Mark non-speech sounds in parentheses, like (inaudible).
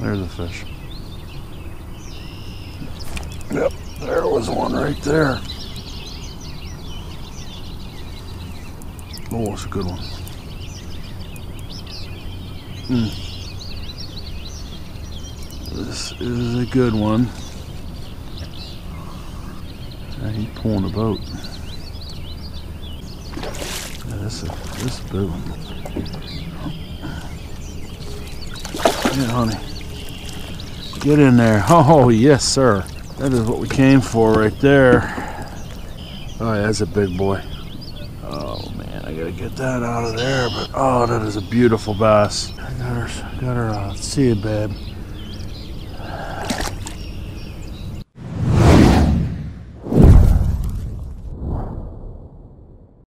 There's a fish. Yep, there was one right there. Oh, it's a good one. Hmm. This is a good one. He's pulling a boat. Yeah, this is this is a big one. Yeah, honey. Get in there. (laughs) Oh yes, sir. That is what we came for right there. Oh yeah, that's a big boy. Oh man, I gotta get that out of there. But oh, that is a beautiful bass. I got her, got her. Uh, see you, babe.